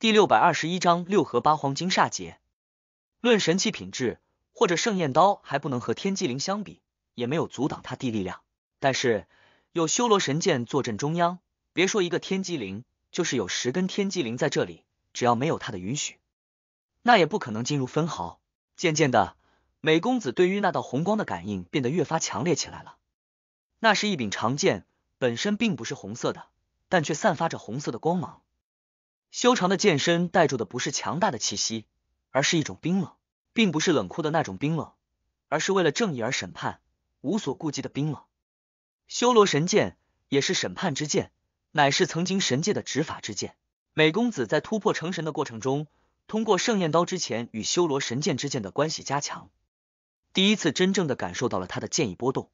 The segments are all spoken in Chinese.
第六百二十一章六合八荒金煞劫。论神器品质，或者圣焰刀还不能和天机灵相比，也没有阻挡他地力量。但是有修罗神剑坐镇中央，别说一个天机灵，就是有十根天机灵在这里，只要没有他的允许，那也不可能进入分毫。渐渐的，美公子对于那道红光的感应变得越发强烈起来了。那是一柄长剑，本身并不是红色的，但却散发着红色的光芒。修长的剑身带住的不是强大的气息，而是一种冰冷，并不是冷酷的那种冰冷，而是为了正义而审判、无所顾忌的冰冷。修罗神剑也是审判之剑，乃是曾经神界的执法之剑。美公子在突破成神的过程中，通过圣焰刀之前与修罗神剑之剑的关系加强，第一次真正的感受到了他的剑意波动。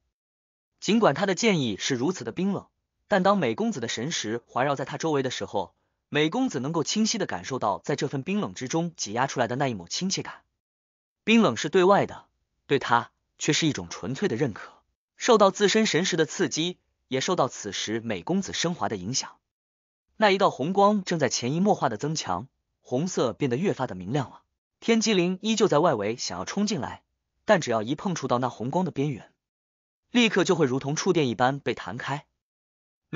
尽管他的剑意是如此的冰冷，但当美公子的神识环绕在他周围的时候，美公子能够清晰的感受到，在这份冰冷之中挤压出来的那一抹亲切感。冰冷是对外的，对他却是一种纯粹的认可。受到自身神识的刺激，也受到此时美公子升华的影响。那一道红光正在潜移默化的增强，红色变得越发的明亮了。天机灵依旧在外围想要冲进来，但只要一碰触到那红光的边缘，立刻就会如同触电一般被弹开。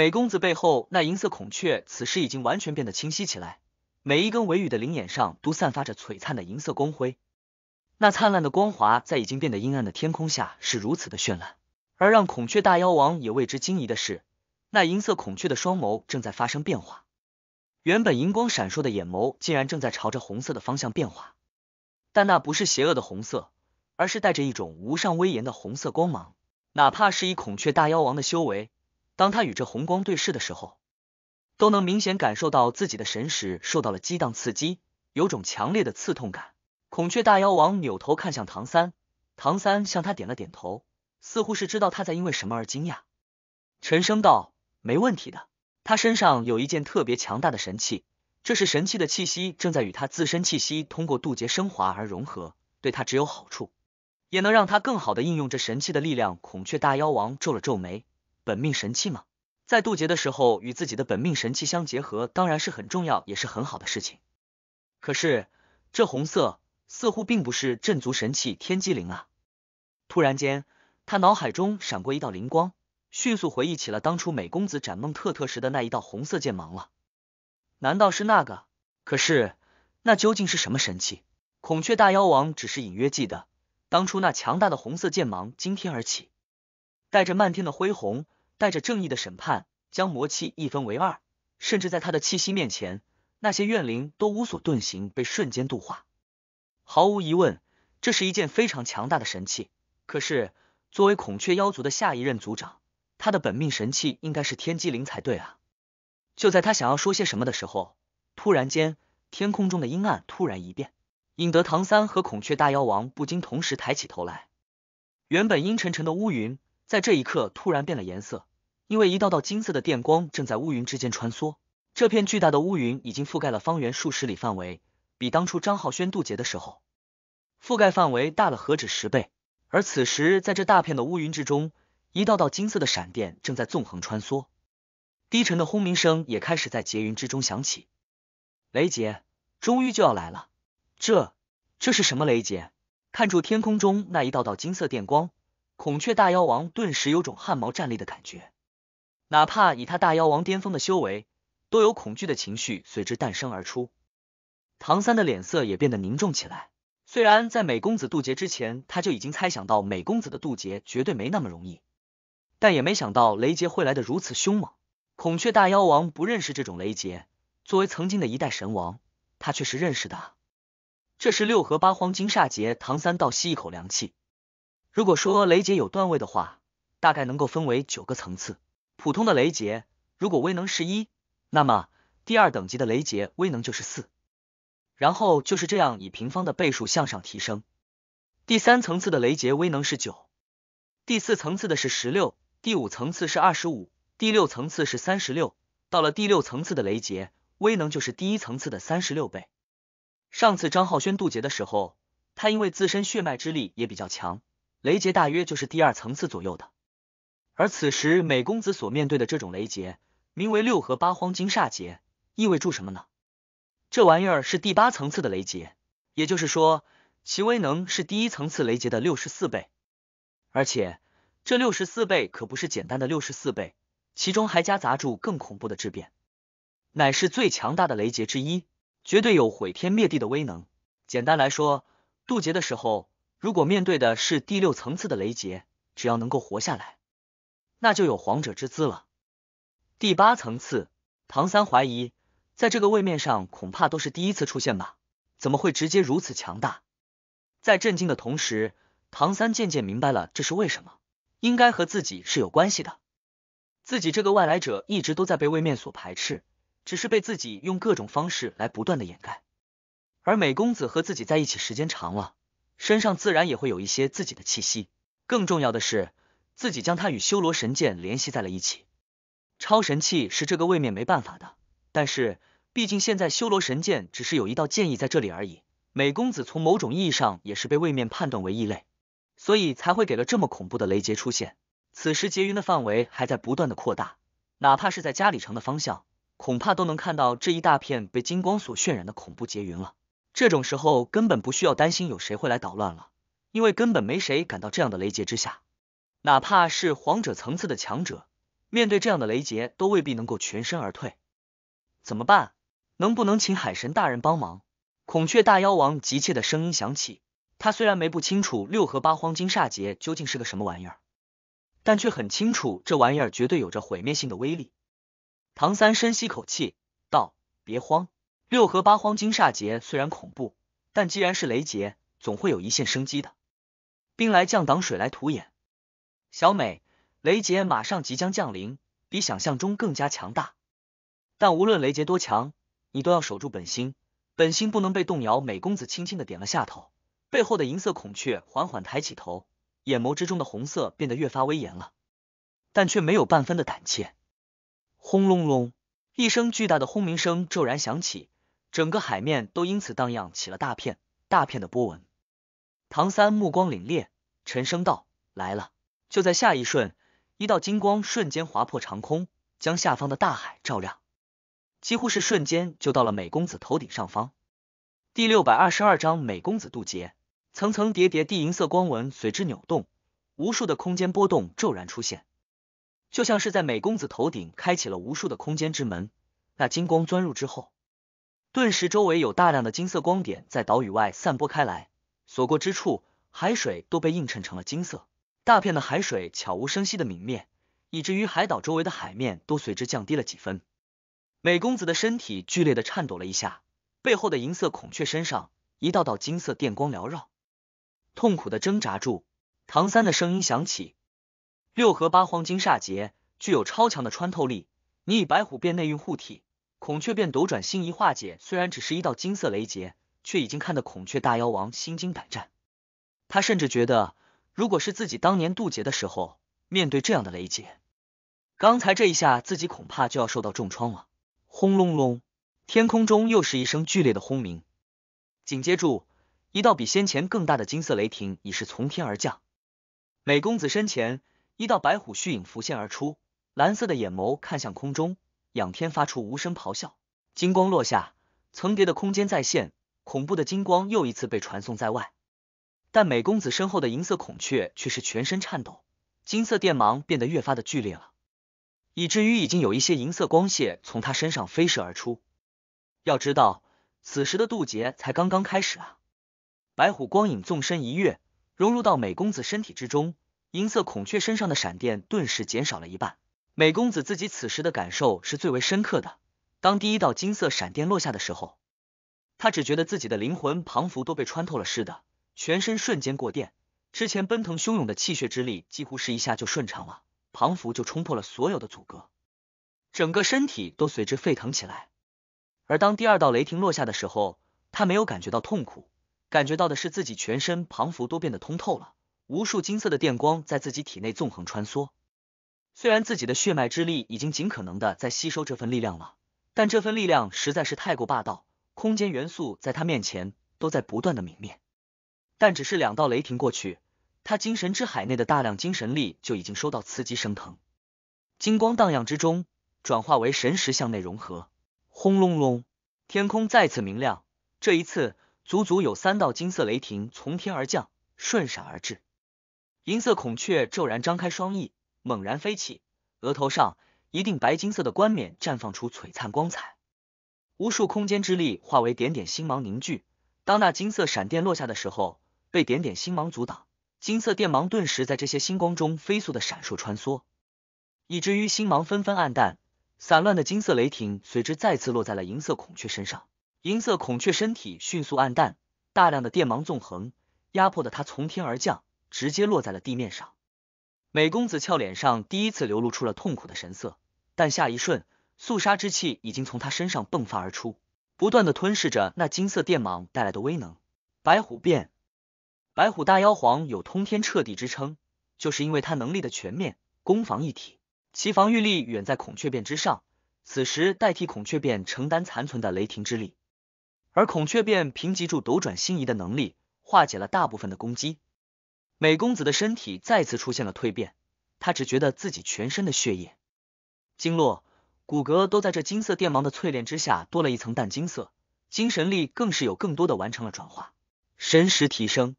美公子背后那银色孔雀，此时已经完全变得清晰起来，每一根尾羽的灵眼上都散发着璀璨的银色光辉。那灿烂的光华，在已经变得阴暗的天空下是如此的绚烂。而让孔雀大妖王也为之惊疑的是，那银色孔雀的双眸正在发生变化，原本银光闪烁的眼眸，竟然正在朝着红色的方向变化。但那不是邪恶的红色，而是带着一种无上威严的红色光芒。哪怕是以孔雀大妖王的修为。当他与这红光对视的时候，都能明显感受到自己的神识受到了激荡刺激，有种强烈的刺痛感。孔雀大妖王扭头看向唐三，唐三向他点了点头，似乎是知道他在因为什么而惊讶。沉声道：“没问题的，他身上有一件特别强大的神器，这是神器的气息正在与他自身气息通过渡劫升华而融合，对他只有好处，也能让他更好的应用这神器的力量。”孔雀大妖王皱了皱眉。本命神器吗？在渡劫的时候与自己的本命神器相结合，当然是很重要，也是很好的事情。可是这红色似乎并不是镇族神器天机灵啊！突然间，他脑海中闪过一道灵光，迅速回忆起了当初美公子斩梦特特时的那一道红色剑芒了。难道是那个？可是那究竟是什么神器？孔雀大妖王只是隐约记得，当初那强大的红色剑芒惊天而起，带着漫天的恢宏。带着正义的审判，将魔气一分为二，甚至在他的气息面前，那些怨灵都无所遁形，被瞬间度化。毫无疑问，这是一件非常强大的神器。可是，作为孔雀妖族的下一任族长，他的本命神器应该是天机灵才对啊！就在他想要说些什么的时候，突然间，天空中的阴暗突然一变，引得唐三和孔雀大妖王不禁同时抬起头来。原本阴沉沉的乌云，在这一刻突然变了颜色。因为一道道金色的电光正在乌云之间穿梭，这片巨大的乌云已经覆盖了方圆数十里范围，比当初张浩轩渡劫的时候覆盖范围大了何止十倍。而此时，在这大片的乌云之中，一道道金色的闪电正在纵横穿梭，低沉的轰鸣声也开始在劫云之中响起。雷劫终于就要来了，这这是什么雷劫？看住天空中那一道道金色电光，孔雀大妖王顿时有种汗毛站立的感觉。哪怕以他大妖王巅峰的修为，都有恐惧的情绪随之诞生而出。唐三的脸色也变得凝重起来。虽然在美公子渡劫之前，他就已经猜想到美公子的渡劫绝对没那么容易，但也没想到雷劫会来的如此凶猛。孔雀大妖王不认识这种雷劫，作为曾经的一代神王，他却是认识的。这是六合八荒金煞劫。唐三倒吸一口凉气。如果说雷劫有段位的话，大概能够分为九个层次。普通的雷劫，如果威能是一，那么第二等级的雷劫威能就是四，然后就是这样以平方的倍数向上提升。第三层次的雷劫威能是九，第四层次的是十六，第五层次是二十五，第六层次是三十六。到了第六层次的雷劫威能就是第一层次的三十六倍。上次张浩轩渡劫的时候，他因为自身血脉之力也比较强，雷劫大约就是第二层次左右的。而此时美公子所面对的这种雷劫，名为六合八荒金煞劫，意味着什么呢？这玩意儿是第八层次的雷劫，也就是说，其威能是第一层次雷劫的六十四倍。而且，这六十四倍可不是简单的六十四倍，其中还夹杂住更恐怖的质变，乃是最强大的雷劫之一，绝对有毁天灭地的威能。简单来说，渡劫的时候，如果面对的是第六层次的雷劫，只要能够活下来，那就有皇者之姿了。第八层次，唐三怀疑。在这个位面上，恐怕都是第一次出现吧？怎么会直接如此强大？在震惊的同时，唐三渐渐明白了这是为什么，应该和自己是有关系的。自己这个外来者一直都在被位面所排斥，只是被自己用各种方式来不断的掩盖。而美公子和自己在一起时间长了，身上自然也会有一些自己的气息。更重要的是，自己将他与修罗神剑联系在了一起。超神器是这个位面没办法的，但是。毕竟现在修罗神剑只是有一道剑意在这里而已，美公子从某种意义上也是被位面判断为异类，所以才会给了这么恐怖的雷劫出现。此时劫云的范围还在不断的扩大，哪怕是在嘉里城的方向，恐怕都能看到这一大片被金光所渲染的恐怖劫云了。这种时候根本不需要担心有谁会来捣乱了，因为根本没谁敢到这样的雷劫之下，哪怕是皇者层次的强者，面对这样的雷劫都未必能够全身而退。怎么办？能不能请海神大人帮忙？孔雀大妖王急切的声音响起。他虽然没不清楚六合八荒金煞劫究竟是个什么玩意儿，但却很清楚这玩意儿绝对有着毁灭性的威力。唐三深吸口气，道：“别慌，六合八荒金煞劫虽然恐怖，但既然是雷劫，总会有一线生机的。兵来将挡，水来土掩。小美，雷劫马上即将降临，比想象中更加强大。但无论雷劫多强，你都要守住本心，本心不能被动摇。美公子轻轻的点了下头，背后的银色孔雀缓缓抬起头，眼眸之中的红色变得越发威严了，但却没有半分的胆怯。轰隆隆，一声巨大的轰鸣声骤然响起，整个海面都因此荡漾起了大片大片的波纹。唐三目光凛冽，沉声道：“来了！”就在下一瞬，一道金光瞬间划破长空，将下方的大海照亮。几乎是瞬间就到了美公子头顶上方。第六百二十二章美公子渡劫，层层叠叠地银色光纹随之扭动，无数的空间波动骤然出现，就像是在美公子头顶开启了无数的空间之门。那金光钻入之后，顿时周围有大量的金色光点在岛屿外散播开来，所过之处，海水都被映衬成了金色，大片的海水悄无声息的泯灭，以至于海岛周围的海面都随之降低了几分。美公子的身体剧烈的颤抖了一下，背后的银色孔雀身上一道道金色电光缭绕，痛苦的挣扎住。唐三的声音响起：“六合八荒金煞劫具有超强的穿透力，你以白虎变内运护体，孔雀变斗转星移化解。虽然只是一道金色雷劫，却已经看得孔雀大妖王心惊胆战。他甚至觉得，如果是自己当年渡劫的时候面对这样的雷劫，刚才这一下自己恐怕就要受到重创了。”轰隆隆，天空中又是一声剧烈的轰鸣，紧接住，一道比先前更大的金色雷霆已是从天而降。美公子身前，一道白虎虚影浮现而出，蓝色的眼眸看向空中，仰天发出无声咆哮。金光落下，层叠的空间再现，恐怖的金光又一次被传送在外。但美公子身后的银色孔雀却是全身颤抖，金色电芒变得越发的剧烈了。以至于已经有一些银色光线从他身上飞射而出。要知道，此时的渡劫才刚刚开始啊！白虎光影纵身一跃，融入到美公子身体之中，银色孔雀身上的闪电顿时减少了一半。美公子自己此时的感受是最为深刻的。当第一道金色闪电落下的时候，他只觉得自己的灵魂庞佛都被穿透了似的，全身瞬间过电，之前奔腾汹涌的气血之力几乎是一下就顺畅了。庞佛就冲破了所有的阻隔，整个身体都随之沸腾起来。而当第二道雷霆落下的时候，他没有感觉到痛苦，感觉到的是自己全身庞佛都变得通透了，无数金色的电光在自己体内纵横穿梭。虽然自己的血脉之力已经尽可能的在吸收这份力量了，但这份力量实在是太过霸道，空间元素在他面前都在不断的泯灭。但只是两道雷霆过去。他精神之海内的大量精神力就已经受到刺激升腾，金光荡漾之中，转化为神识向内融合。轰隆隆，天空再次明亮，这一次足足有三道金色雷霆从天而降，瞬闪而至。银色孔雀骤然张开双翼，猛然飞起，额头上一锭白金色的冠冕绽放出璀璨光彩，无数空间之力化为点点星芒凝聚。当那金色闪电落下的时候，被点点星芒阻挡，金色电芒顿时在这些星光中飞速的闪烁穿梭，以至于星芒纷纷暗淡，散乱的金色雷霆随之再次落在了银色孔雀身上。银色孔雀身体迅速暗淡，大量的电芒纵横，压迫的它从天而降。直接落在了地面上。美公子俏脸上第一次流露出了痛苦的神色，但下一瞬，肃杀之气已经从他身上迸发而出，不断的吞噬着那金色电蟒带来的威能。白虎变，白虎大妖皇有通天彻地之称，就是因为他能力的全面，攻防一体，其防御力远在孔雀变之上。此时代替孔雀变承担残存的雷霆之力，而孔雀变凭借住斗转星移的能力，化解了大部分的攻击。美公子的身体再次出现了蜕变，他只觉得自己全身的血液、经络、骨骼都在这金色电芒的淬炼之下多了一层淡金色，精神力更是有更多的完成了转化，神识提升。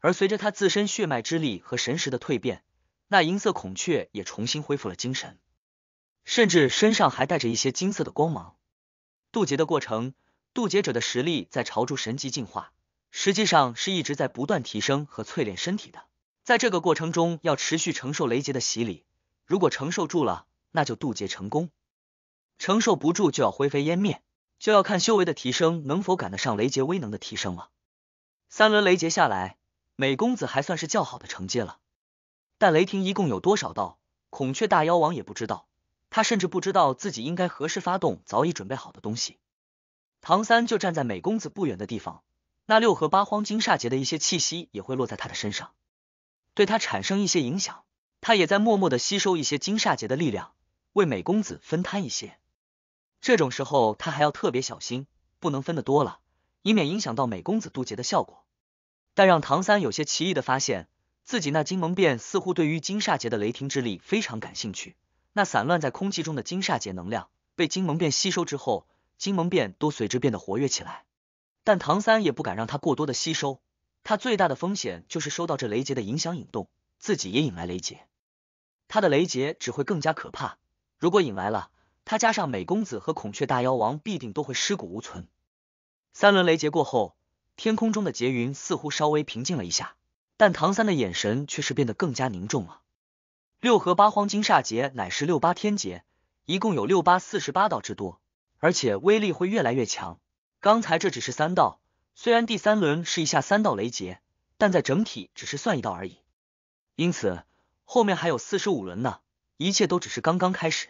而随着他自身血脉之力和神识的蜕变，那银色孔雀也重新恢复了精神，甚至身上还带着一些金色的光芒。渡劫的过程，渡劫者的实力在朝住神级进化。实际上是一直在不断提升和淬炼身体的，在这个过程中要持续承受雷劫的洗礼，如果承受住了，那就渡劫成功；承受不住就要灰飞烟灭，就要看修为的提升能否赶得上雷劫威能的提升了。三轮雷劫下来，美公子还算是较好的承接了，但雷霆一共有多少道，孔雀大妖王也不知道，他甚至不知道自己应该何时发动早已准备好的东西。唐三就站在美公子不远的地方。那六合八荒金煞劫的一些气息也会落在他的身上，对他产生一些影响。他也在默默的吸收一些金煞劫的力量，为美公子分摊一些。这种时候他还要特别小心，不能分的多了，以免影响到美公子渡劫的效果。但让唐三有些奇异的发现，自己那金蒙变似乎对于金煞劫的雷霆之力非常感兴趣。那散乱在空气中的金煞劫能量被金蒙变吸收之后，金蒙变都随之变得活跃起来。但唐三也不敢让他过多的吸收，他最大的风险就是受到这雷劫的影响引动，自己也引来雷劫，他的雷劫只会更加可怕。如果引来了，他加上美公子和孔雀大妖王，必定都会尸骨无存。三轮雷劫过后，天空中的劫云似乎稍微平静了一下，但唐三的眼神却是变得更加凝重了。六合八荒金煞劫乃是六八天劫，一共有六八四十八道之多，而且威力会越来越强。刚才这只是三道，虽然第三轮是一下三道雷劫，但在整体只是算一道而已。因此后面还有四十五轮呢，一切都只是刚刚开始。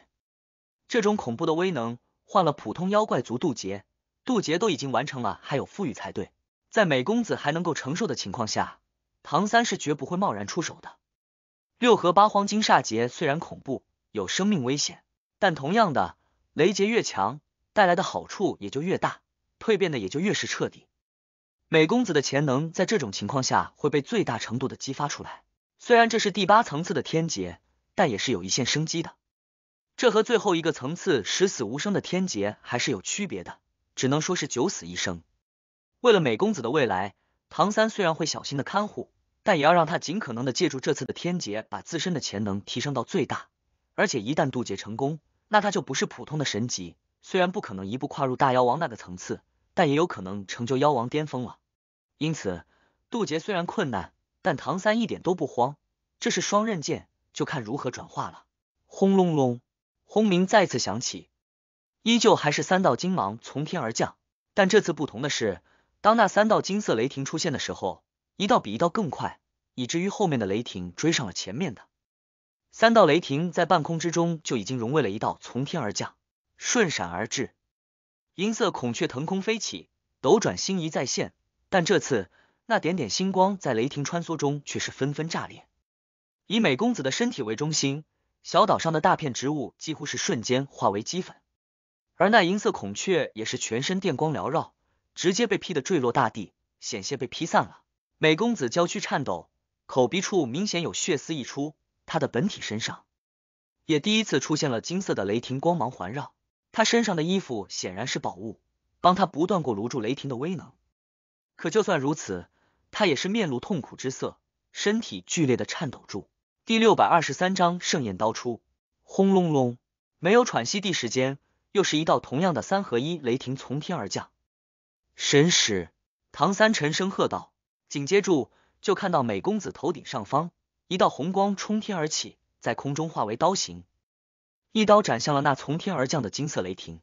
这种恐怖的威能，换了普通妖怪族渡劫，渡劫都已经完成了，还有富裕才对。在美公子还能够承受的情况下，唐三是绝不会贸然出手的。六合八荒金煞劫虽然恐怖，有生命危险，但同样的，雷劫越强，带来的好处也就越大。蜕变的也就越是彻底。美公子的潜能在这种情况下会被最大程度的激发出来。虽然这是第八层次的天劫，但也是有一线生机的。这和最后一个层次十死无生的天劫还是有区别的，只能说是九死一生。为了美公子的未来，唐三虽然会小心的看护，但也要让他尽可能的借助这次的天劫，把自身的潜能提升到最大。而且一旦渡劫成功，那他就不是普通的神级，虽然不可能一步跨入大妖王那个层次。但也有可能成就妖王巅峰了，因此渡劫虽然困难，但唐三一点都不慌。这是双刃剑，就看如何转化了。轰隆隆，轰鸣再次响起，依旧还是三道金芒从天而降，但这次不同的是，当那三道金色雷霆出现的时候，一道比一道更快，以至于后面的雷霆追上了前面的三道雷霆，在半空之中就已经融为了一道从天而降，瞬闪而至。银色孔雀腾空飞起，斗转星移再现，但这次那点点星光在雷霆穿梭中却是纷纷炸裂。以美公子的身体为中心，小岛上的大片植物几乎是瞬间化为齑粉，而那银色孔雀也是全身电光缭绕，直接被劈得坠落大地，险些被劈散了。美公子娇躯颤抖，口鼻处明显有血丝溢出，他的本体身上也第一次出现了金色的雷霆光芒环绕。他身上的衣服显然是宝物，帮他不断过炉住雷霆的威能。可就算如此，他也是面露痛苦之色，身体剧烈的颤抖住。第六百二十三章盛宴刀出，轰隆隆，没有喘息地时间，又是一道同样的三合一雷霆从天而降。神使，唐三沉声喝道，紧接住就看到美公子头顶上方一道红光冲天而起，在空中化为刀形，一刀斩向了那从天而降的金色雷霆。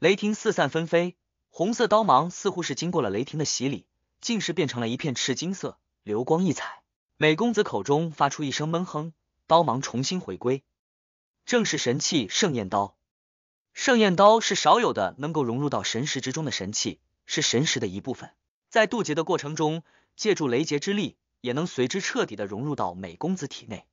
雷霆四散纷飞，红色刀芒似乎是经过了雷霆的洗礼，竟是变成了一片赤金色，流光溢彩。美公子口中发出一声闷哼，刀芒重新回归，正是神器盛宴刀。盛宴刀是少有的能够融入到神石之中的神器，是神石的一部分。在渡劫的过程中，借助雷劫之力，也能随之彻底的融入到美公子体内。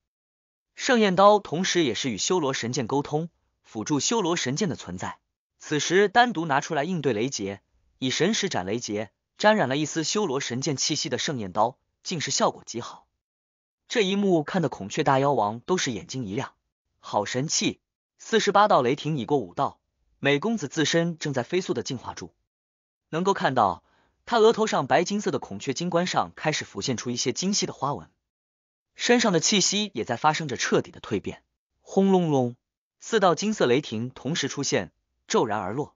盛宴刀同时也是与修罗神剑沟通，辅助修罗神剑的存在。此时单独拿出来应对雷劫，以神石斩雷劫，沾染了一丝修罗神剑气息的盛宴刀，竟是效果极好。这一幕看得孔雀大妖王都是眼睛一亮，好神器！四十八道雷霆已过五道，美公子自身正在飞速的进化住，能够看到他额头上白金色的孔雀金冠上开始浮现出一些精细的花纹，身上的气息也在发生着彻底的蜕变。轰隆隆，四道金色雷霆同时出现，骤然而落。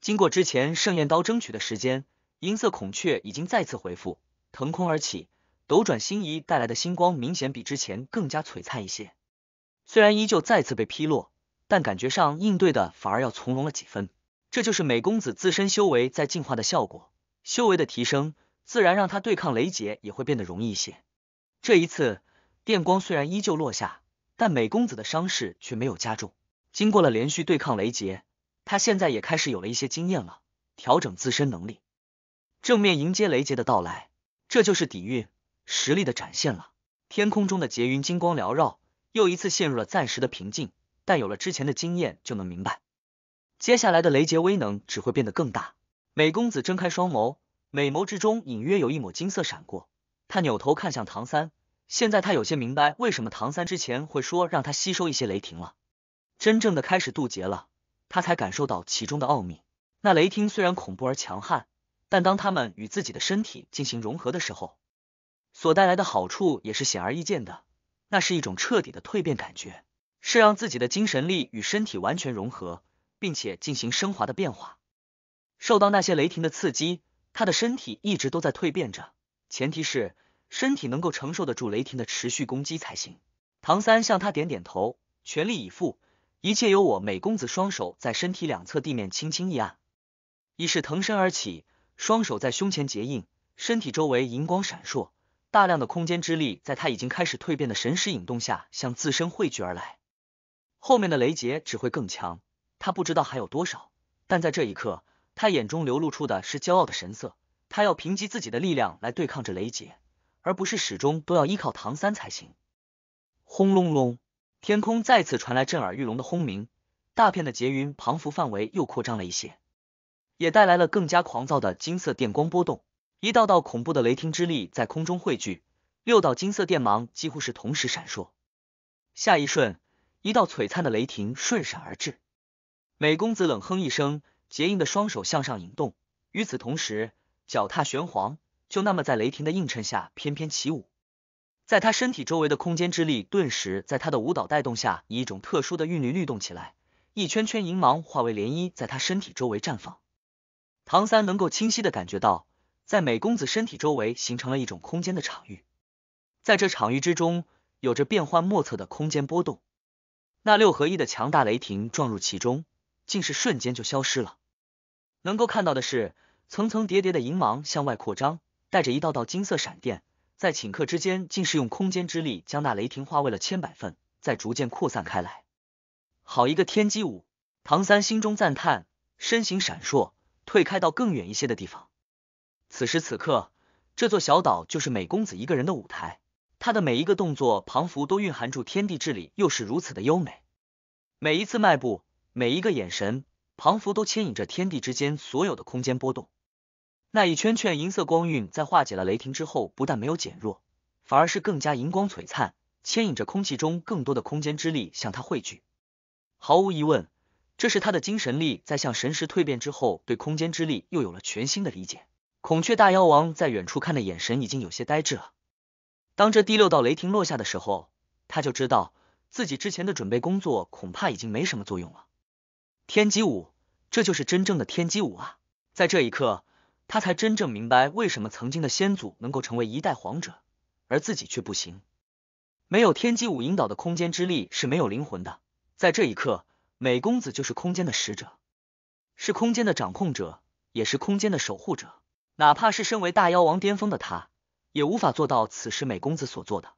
经过之前盛宴刀争取的时间，银色孔雀已经再次回复，腾空而起。斗转星移带来的星光明显比之前更加璀璨一些，虽然依旧再次被劈落，但感觉上应对的反而要从容了几分。这就是美公子自身修为在进化的效果，修为的提升自然让他对抗雷劫也会变得容易一些。这一次电光虽然依旧落下，但美公子的伤势却没有加重。经过了连续对抗雷劫，他现在也开始有了一些经验了，调整自身能力，正面迎接雷劫的到来。这就是底蕴。实力的展现了，天空中的劫云金光缭绕，又一次陷入了暂时的平静。但有了之前的经验，就能明白，接下来的雷劫威能只会变得更大。美公子睁开双眸，美眸之中隐约有一抹金色闪过，他扭头看向唐三，现在他有些明白为什么唐三之前会说让他吸收一些雷霆了。真正的开始渡劫了，他才感受到其中的奥秘。那雷霆虽然恐怖而强悍，但当他们与自己的身体进行融合的时候，所带来的好处也是显而易见的，那是一种彻底的蜕变感觉，是让自己的精神力与身体完全融合，并且进行升华的变化。受到那些雷霆的刺激，他的身体一直都在蜕变着，前提是身体能够承受得住雷霆的持续攻击才行。唐三向他点点头，全力以赴，一切由我。美公子双手在身体两侧地面轻轻一按，已是腾身而起，双手在胸前结印，身体周围银光闪烁。大量的空间之力在他已经开始蜕变的神识引动下向自身汇聚而来，后面的雷劫只会更强，他不知道还有多少，但在这一刻，他眼中流露出的是骄傲的神色，他要凭借自己的力量来对抗这雷劫，而不是始终都要依靠唐三才行。轰隆隆，天空再次传来震耳欲聋的轰鸣，大片的劫云庞幅范围又扩张了一些，也带来了更加狂躁的金色电光波动。一道道恐怖的雷霆之力在空中汇聚，六道金色电芒几乎是同时闪烁。下一瞬，一道璀璨的雷霆瞬闪而至。美公子冷哼一声，结印的双手向上引动，与此同时，脚踏玄黄，就那么在雷霆的映衬下翩翩起舞。在他身体周围的空间之力顿时在他的舞蹈带动下，以一种特殊的韵律律动起来，一圈圈银芒化为涟漪，在他身体周围绽放。唐三能够清晰的感觉到。在美公子身体周围形成了一种空间的场域，在这场域之中，有着变幻莫测的空间波动。那六合一的强大雷霆撞入其中，竟是瞬间就消失了。能够看到的是，层层叠叠的银芒向外扩张，带着一道道金色闪电，在顷刻之间，竟是用空间之力将那雷霆化为了千百份，再逐渐扩散开来。好一个天机舞！唐三心中赞叹，身形闪烁，退开到更远一些的地方。此时此刻，这座小岛就是美公子一个人的舞台，他的每一个动作庞幅都蕴含住天地之力，又是如此的优美。每一次迈步，每一个眼神，庞佛都牵引着天地之间所有的空间波动。那一圈圈银色光晕在化解了雷霆之后，不但没有减弱，反而是更加银光璀璨，牵引着空气中更多的空间之力向他汇聚。毫无疑问，这是他的精神力在向神识蜕变之后，对空间之力又有了全新的理解。孔雀大妖王在远处看的眼神已经有些呆滞了。当这第六道雷霆落下的时候，他就知道自己之前的准备工作恐怕已经没什么作用了。天机舞，这就是真正的天机舞啊！在这一刻，他才真正明白为什么曾经的先祖能够成为一代皇者，而自己却不行。没有天机舞引导的空间之力是没有灵魂的。在这一刻，美公子就是空间的使者，是空间的掌控者，也是空间的守护者。哪怕是身为大妖王巅峰的他，也无法做到此时美公子所做的。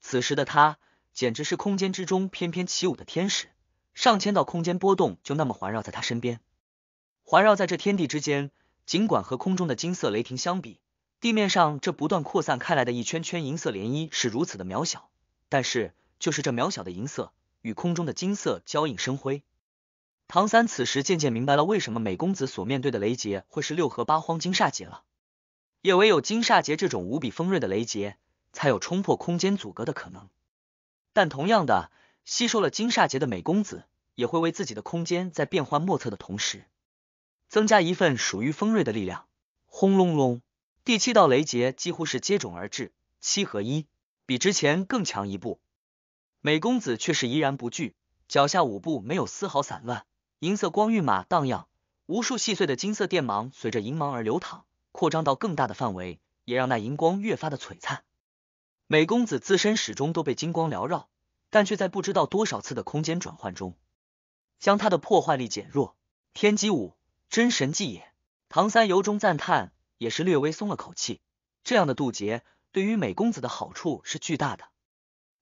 此时的他，简直是空间之中翩翩起舞的天使，上千道空间波动就那么环绕在他身边，环绕在这天地之间。尽管和空中的金色雷霆相比，地面上这不断扩散开来的一圈圈银色涟漪是如此的渺小，但是就是这渺小的银色与空中的金色交映生辉。唐三此时渐渐明白了为什么美公子所面对的雷劫会是六合八荒金煞劫了，也唯有金煞劫这种无比锋锐的雷劫。才有冲破空间阻隔的可能，但同样的，吸收了金煞劫的美公子，也会为自己的空间在变幻莫测的同时，增加一份属于锋锐的力量。轰隆隆，第七道雷劫几乎是接踵而至，七合一，比之前更强一步。美公子却是怡然不惧，脚下舞步没有丝毫散乱，银色光晕马荡漾，无数细碎的金色电芒随着银芒而流淌，扩张到更大的范围，也让那银光越发的璀璨。美公子自身始终都被金光缭绕，但却在不知道多少次的空间转换中，将他的破坏力减弱。天机舞，真神技也！唐三由衷赞叹，也是略微松了口气。这样的渡劫对于美公子的好处是巨大的。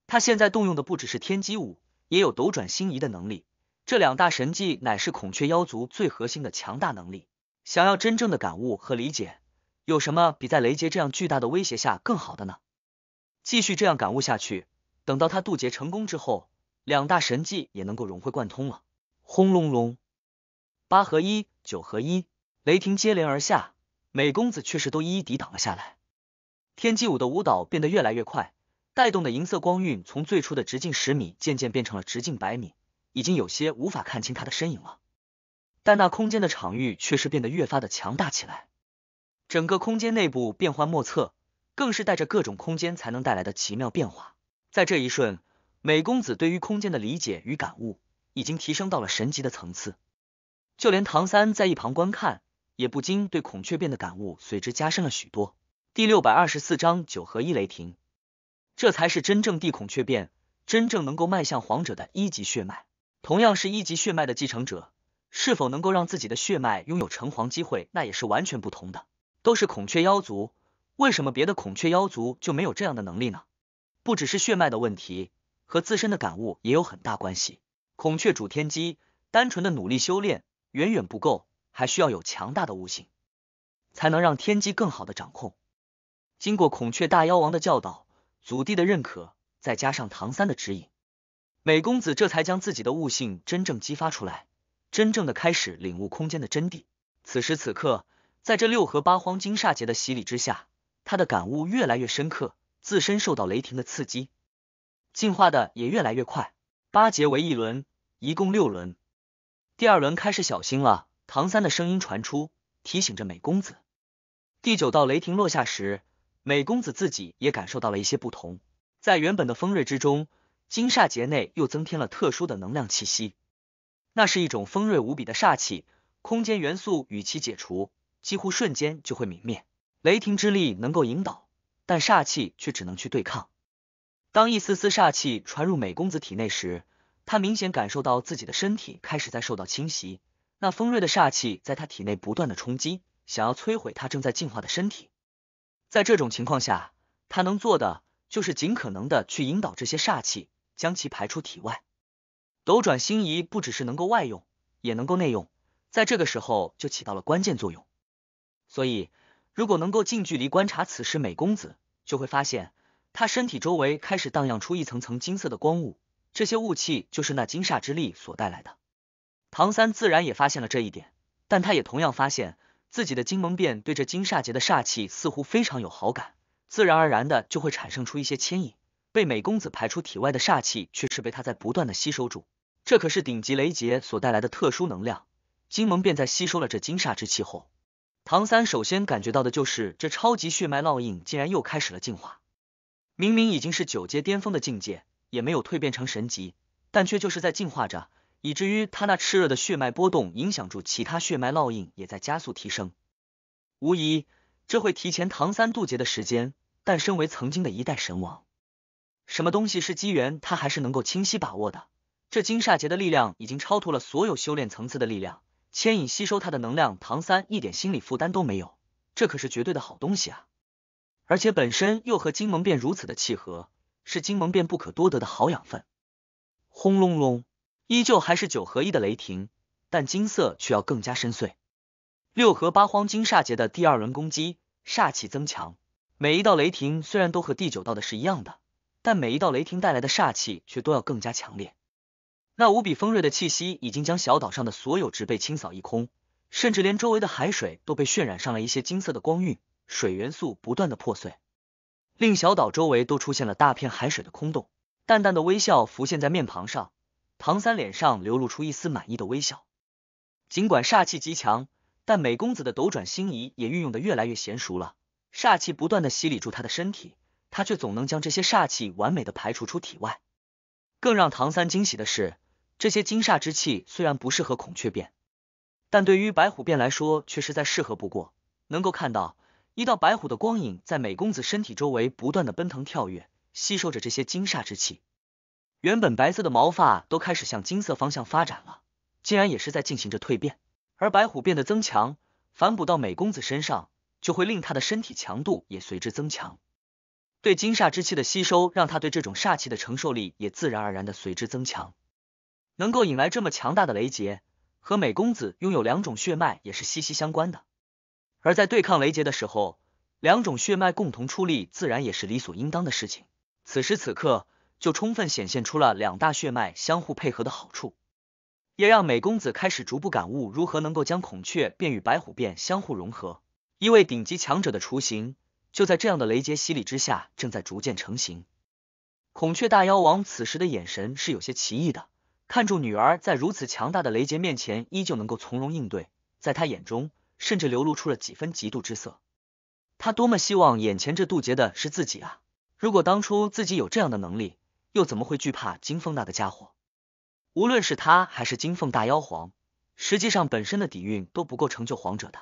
他现在动用的不只是天机舞，也有斗转星移的能力。这两大神技乃是孔雀妖族最核心的强大能力。想要真正的感悟和理解，有什么比在雷劫这样巨大的威胁下更好的呢？继续这样感悟下去，等到他渡劫成功之后，两大神技也能够融会贯通了。轰隆隆，八合一、九合一，雷霆接连而下，美公子却是都一一抵挡了下来。天机舞的舞蹈变得越来越快，带动的银色光晕从最初的直径十米，渐渐变成了直径百米，已经有些无法看清他的身影了。但那空间的场域却是变得越发的强大起来，整个空间内部变幻莫测。更是带着各种空间才能带来的奇妙变化。在这一瞬，美公子对于空间的理解与感悟已经提升到了神级的层次。就连唐三在一旁观看，也不禁对孔雀变的感悟随之加深了许多。第六百二十四章九合一雷霆，这才是真正地孔雀变，真正能够迈向皇者的一级血脉。同样是一级血脉的继承者，是否能够让自己的血脉拥有成皇机会，那也是完全不同的。都是孔雀妖族。为什么别的孔雀妖族就没有这样的能力呢？不只是血脉的问题，和自身的感悟也有很大关系。孔雀主天机，单纯的努力修炼远远不够，还需要有强大的悟性，才能让天机更好的掌控。经过孔雀大妖王的教导，祖地的认可，再加上唐三的指引，美公子这才将自己的悟性真正激发出来，真正的开始领悟空间的真谛。此时此刻，在这六合八荒金煞劫的洗礼之下。他的感悟越来越深刻，自身受到雷霆的刺激，进化的也越来越快。八节为一轮，一共六轮。第二轮开始小心了。唐三的声音传出，提醒着美公子。第九道雷霆落下时，美公子自己也感受到了一些不同。在原本的锋锐之中，金煞劫内又增添了特殊的能量气息，那是一种锋锐无比的煞气。空间元素与其解除，几乎瞬间就会泯灭。雷霆之力能够引导，但煞气却只能去对抗。当一丝丝煞气传入美公子体内时，他明显感受到自己的身体开始在受到侵袭。那锋锐的煞气在他体内不断的冲击，想要摧毁他正在进化的身体。在这种情况下，他能做的就是尽可能的去引导这些煞气，将其排出体外。斗转星移不只是能够外用，也能够内用，在这个时候就起到了关键作用。所以。如果能够近距离观察此时美公子，就会发现他身体周围开始荡漾出一层层金色的光雾，这些雾气就是那金煞之力所带来的。唐三自然也发现了这一点，但他也同样发现自己的金蒙变对这金煞劫的煞气似乎非常有好感，自然而然的就会产生出一些牵引。被美公子排出体外的煞气，却是被他在不断的吸收住。这可是顶级雷劫所带来的特殊能量。金蒙便在吸收了这金煞之气后，唐三首先感觉到的就是这超级血脉烙印竟然又开始了进化。明明已经是九阶巅峰的境界，也没有蜕变成神级，但却就是在进化着，以至于他那炽热的血脉波动影响住其他血脉烙印也在加速提升。无疑，这会提前唐三渡劫的时间。但身为曾经的一代神王，什么东西是机缘，他还是能够清晰把握的。这金煞劫的力量已经超脱了所有修炼层次的力量，牵引吸收他的能量，唐三一点心理负担都没有，这可是绝对的好东西啊！而且本身又和金蒙变如此的契合，是金蒙变不可多得的好养分。轰隆隆，依旧还是九合一的雷霆，但金色却要更加深邃。六合八荒金煞劫的第二轮攻击，煞气增强。每一道雷霆虽然都和第九道的是一样的，但每一道雷霆带来的煞气却都要更加强烈。那无比锋锐的气息已经将小岛上的所有植被清扫一空，甚至连周围的海水都被渲染上了一些金色的光晕，水元素不断的破碎，令小岛周围都出现了大片海水的空洞。淡淡的微笑浮现在面庞上，唐三脸上流露出一丝满意的微笑。尽管煞气极强，但美公子的斗转星移也运用的越来越娴熟了。煞气不断的洗礼住他的身体，他却总能将这些煞气完美的排除出体外。更让唐三惊喜的是，这些金煞之气虽然不适合孔雀变，但对于白虎变来说却是再适合不过。能够看到一道白虎的光影在美公子身体周围不断的奔腾跳跃，吸收着这些金煞之气。原本白色的毛发都开始向金色方向发展了，竟然也是在进行着蜕变。而白虎变的增强，反哺到美公子身上。就会令他的身体强度也随之增强，对金煞之气的吸收，让他对这种煞气的承受力也自然而然的随之增强。能够引来这么强大的雷劫，和美公子拥有两种血脉也是息息相关的。而在对抗雷劫的时候，两种血脉共同出力，自然也是理所应当的事情。此时此刻，就充分显现出了两大血脉相互配合的好处，也让美公子开始逐步感悟如何能够将孔雀变与白虎变相互融合。一位顶级强者的雏形，就在这样的雷劫洗礼之下，正在逐渐成型。孔雀大妖王此时的眼神是有些奇异的，看住女儿在如此强大的雷劫面前，依旧能够从容应对，在他眼中，甚至流露出了几分嫉妒之色。他多么希望眼前这渡劫的是自己啊！如果当初自己有这样的能力，又怎么会惧怕金凤那个家伙？无论是他还是金凤大妖皇，实际上本身的底蕴都不够成就皇者的。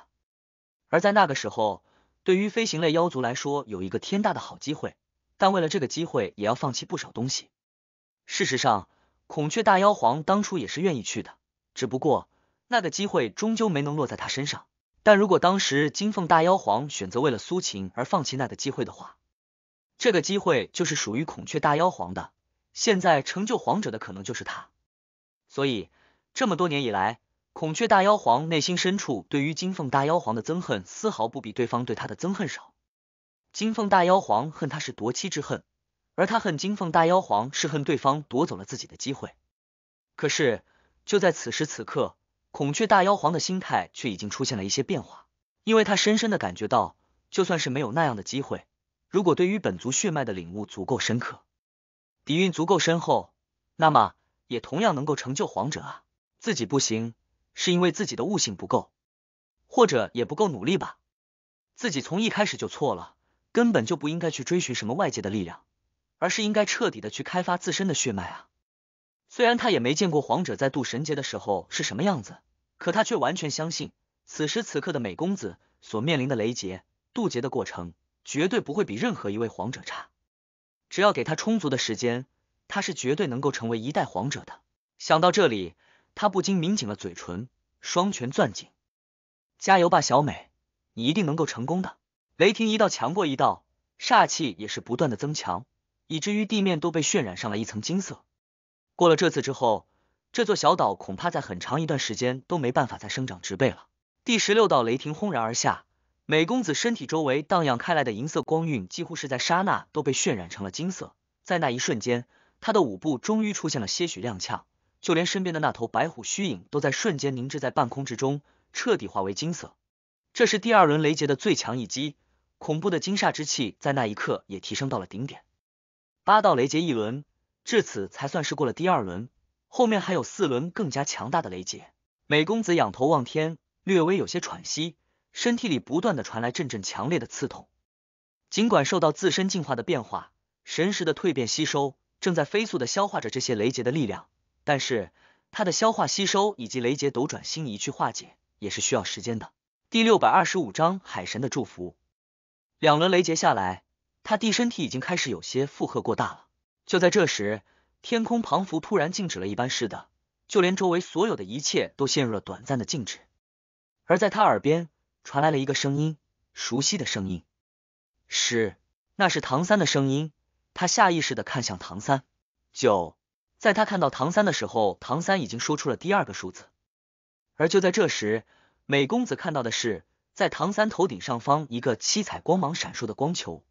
而在那个时候，对于飞行类妖族来说，有一个天大的好机会，但为了这个机会，也要放弃不少东西。事实上，孔雀大妖皇当初也是愿意去的，只不过那个机会终究没能落在他身上。但如果当时金凤大妖皇选择为了苏秦而放弃那个机会的话，这个机会就是属于孔雀大妖皇的。现在成就皇者的可能就是他。所以这么多年以来。孔雀大妖皇内心深处对于金凤大妖皇的憎恨，丝毫不比对方对他的憎恨少。金凤大妖皇恨他是夺妻之恨，而他恨金凤大妖皇是恨对方夺走了自己的机会。可是就在此时此刻，孔雀大妖皇的心态却已经出现了一些变化，因为他深深的感觉到，就算是没有那样的机会，如果对于本族血脉的领悟足够深刻，底蕴足够深厚，那么也同样能够成就皇者啊。自己不行。是因为自己的悟性不够，或者也不够努力吧。自己从一开始就错了，根本就不应该去追寻什么外界的力量，而是应该彻底的去开发自身的血脉啊。虽然他也没见过皇者在渡神劫的时候是什么样子，可他却完全相信，此时此刻的美公子所面临的雷劫渡劫的过程，绝对不会比任何一位皇者差。只要给他充足的时间，他是绝对能够成为一代皇者的。想到这里。他不禁抿紧了嘴唇，双拳攥紧，加油吧，小美，你一定能够成功的。雷霆一道强过一道，煞气也是不断的增强，以至于地面都被渲染上了一层金色。过了这次之后，这座小岛恐怕在很长一段时间都没办法再生长植被了。第十六道雷霆轰然而下，美公子身体周围荡漾开来的银色光晕，几乎是在刹那都被渲染成了金色。在那一瞬间，他的舞步终于出现了些许踉跄。就连身边的那头白虎虚影都在瞬间凝滞在半空之中，彻底化为金色。这是第二轮雷劫的最强一击，恐怖的金煞之气在那一刻也提升到了顶点。八道雷劫一轮，至此才算是过了第二轮。后面还有四轮更加强大的雷劫。美公子仰头望天，略微有些喘息，身体里不断的传来阵阵强烈的刺痛。尽管受到自身进化的变化，神识的蜕变吸收正在飞速的消化着这些雷劫的力量，但是他的消化吸收以及雷劫斗转星移去化解也是需要时间的。第六百二十五章海神的祝福。两轮雷劫下来，他弟身体已经开始有些负荷过大了。就在这时，天空仿佛突然静止了一般似的，就连周围所有的一切都陷入了短暂的静止。而在他耳边传来了一个声音，熟悉的声音。是，那是唐三的声音。他下意识的看向唐三。九，在他看到唐三的时候，唐三已经说出了第二个数字。而就在这时，美公子看到的是，在唐三头顶上方一个七彩光芒闪烁的光球，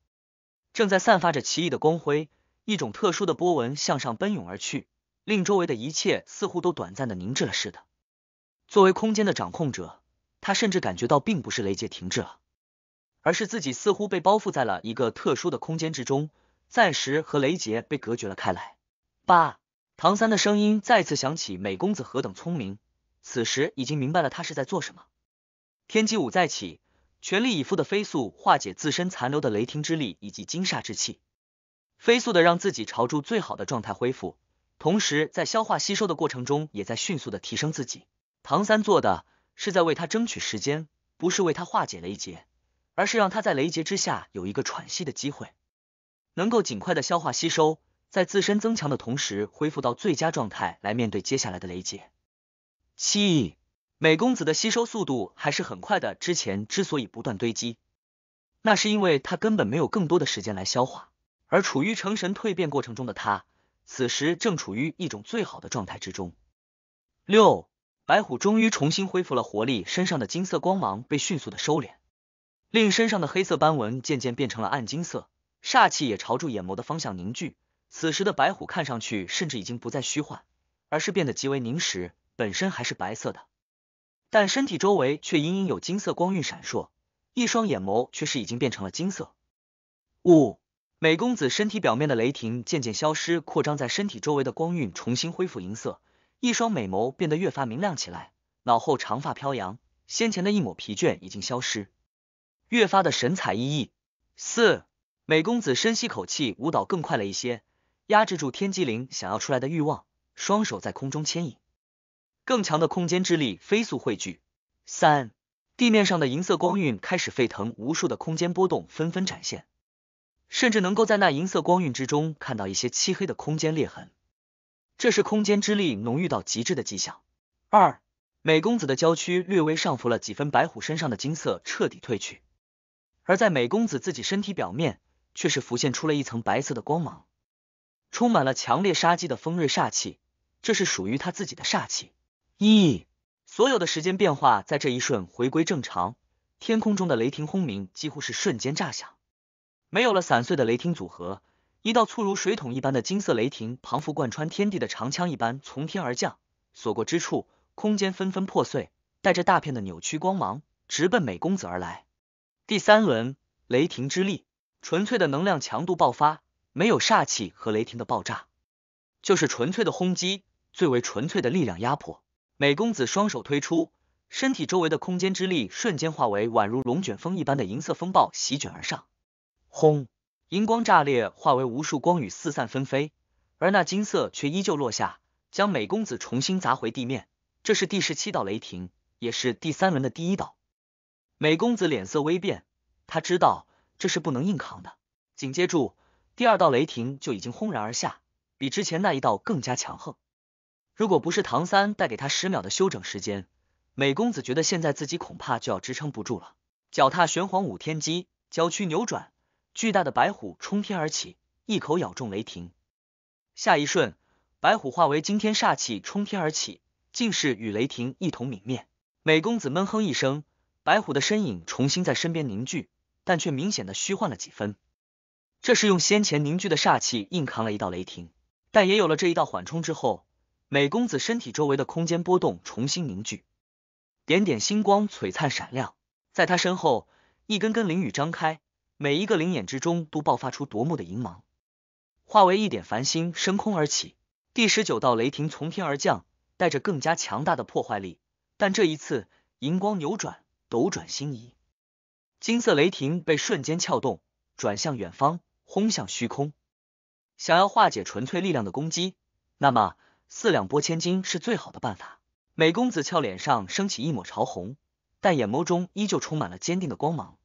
正在散发着奇异的光辉，一种特殊的波纹向上奔涌而去，令周围的一切似乎都短暂的凝滞了似的。作为空间的掌控者，他甚至感觉到，并不是雷劫停滞了。而是自己似乎被包覆在了一个特殊的空间之中，暂时和雷劫被隔绝了开来。爸，唐三的声音再次响起。美公子何等聪明，此时已经明白了他是在做什么。天机舞再起，全力以赴的飞速化解自身残留的雷霆之力以及金煞之气，飞速的让自己朝住最好的状态恢复，同时在消化吸收的过程中，也在迅速的提升自己。唐三做的是在为他争取时间，不是为他化解雷劫。而是让他在雷劫之下有一个喘息的机会，能够尽快的消化吸收，在自身增强的同时恢复到最佳状态来面对接下来的雷劫。七美公子的吸收速度还是很快的，之前之所以不断堆积，那是因为他根本没有更多的时间来消化，而处于成神蜕变过程中的他，此时正处于一种最好的状态之中。六白虎终于重新恢复了活力，身上的金色光芒被迅速的收敛。令身上的黑色斑纹渐渐变成了暗金色，煞气也朝住眼眸的方向凝聚。此时的白虎看上去甚至已经不再虚幻，而是变得极为凝实，本身还是白色的，但身体周围却隐隐有金色光晕闪烁，一双眼眸却是已经变成了金色。五美公子身体表面的雷霆渐渐消失，扩张在身体周围的光晕重新恢复银色，一双美眸变得越发明亮起来，脑后长发飘扬，先前的一抹疲倦已经消失。越发的神采奕奕。四美公子深吸口气，舞蹈更快了一些，压制住天机灵想要出来的欲望，双手在空中牵引，更强的空间之力飞速汇聚。三地面上的银色光晕开始沸腾，无数的空间波动纷纷展现，甚至能够在那银色光晕之中看到一些漆黑的空间裂痕，这是空间之力浓郁到极致的迹象。二美公子的娇躯略微上浮了几分，白虎身上的金色彻底褪去。而在美公子自己身体表面，却是浮现出了一层白色的光芒，充满了强烈杀机的锋锐煞气，这是属于他自己的煞气。一，所有的时间变化在这一瞬回归正常，天空中的雷霆轰鸣几乎是瞬间炸响，没有了散碎的雷霆组合，一道粗如水桶一般的金色雷霆，庞佛贯穿天地的长枪一般从天而降，所过之处，空间纷纷破碎，带着大片的扭曲光芒，直奔美公子而来。第三轮雷霆之力，纯粹的能量强度爆发，没有煞气和雷霆的爆炸，就是纯粹的轰击，最为纯粹的力量压迫。美公子双手推出，身体周围的空间之力瞬间化为宛如龙卷风一般的银色风暴席卷而上，轰！银光炸裂，化为无数光雨四散纷飞，而那金色却依旧落下，将美公子重新砸回地面。这是第十七道雷霆，也是第三轮的第一道。美公子脸色微变，他知道这是不能硬扛的。紧接住，第二道雷霆就已经轰然而下，比之前那一道更加强横。如果不是唐三带给他十秒的休整时间，美公子觉得现在自己恐怕就要支撑不住了。脚踏玄黄五天机，娇躯扭转，巨大的白虎冲天而起，一口咬中雷霆。下一瞬，白虎化为惊天煞气冲天而起，竟是与雷霆一同泯灭。美公子闷哼一声。白虎的身影重新在身边凝聚，但却明显的虚幻了几分。这是用先前凝聚的煞气硬扛了一道雷霆，但也有了这一道缓冲之后，美公子身体周围的空间波动重新凝聚，点点星光璀璨闪亮，在他身后，一根根灵羽张开，每一个灵眼之中都爆发出夺目的银芒，化为一点繁星升空而起。第十九道雷霆从天而降，带着更加强大的破坏力，但这一次银光扭转，斗转星移，金色雷霆被瞬间撬动，转向远方，轰向虚空。想要化解纯粹力量的攻击，那么四两拨千斤是最好的办法。美公子俏脸上升起一抹潮红，但眼眸中依旧充满了坚定的光芒。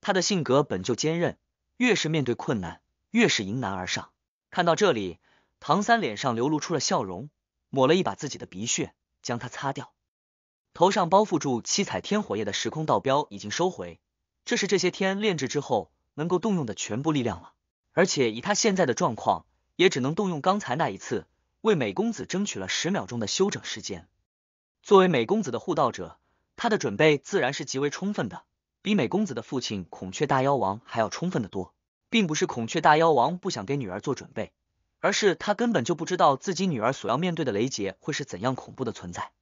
他的性格本就坚韧，越是面对困难，越是迎难而上。看到这里，唐三脸上流露出了笑容，抹了一把自己的鼻血，将它擦掉。头上包覆住七彩天火焰的时空道标已经收回，这是这些天炼制之后能够动用的全部力量了。而且以他现在的状况，也只能动用刚才那一次，为美公子争取了十秒钟的休整时间。作为美公子的护道者，他的准备自然是极为充分的，比美公子的父亲孔雀大妖王还要充分的多。并不是孔雀大妖王不想给女儿做准备，而是他根本就不知道自己女儿所要面对的雷劫会是怎样恐怖的存在。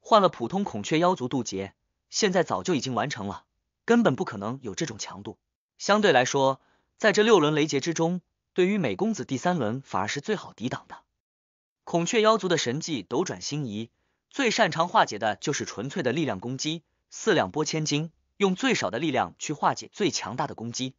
换了普通孔雀妖族渡劫，现在早就已经完成了，根本不可能有这种强度。相对来说，在这六轮雷劫之中，对于美公子第三轮反而是最好抵挡的。孔雀妖族的神技斗转星移，最擅长化解的就是纯粹的力量攻击，四两拨千斤，用最少的力量去化解最强大的攻击。